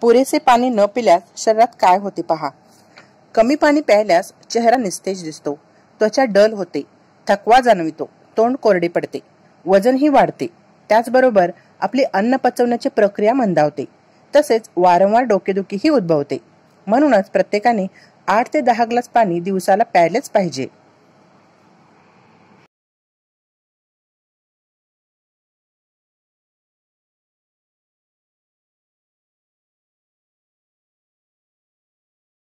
पुरेसे पाणी न पिल्यास शरीरात काय होते पहा. कमी पाणी प्यायल्यास चेहरा निस्तेज दिसतो. त्वचा डल होते. थकवा जाणवितो. तोंड कोरडे पडते. वजनही वाढते. त्याचबरोबर आपली अन्न पचवण्याची प्रक्रिया मंदावते. तसेच वारंवार डोकेदुखीही उद्भवते. म्हणूनच प्रत्येकाने आठ ते दहा ग्लास पाणी दिवसाला प्यायलेच पाहिजे.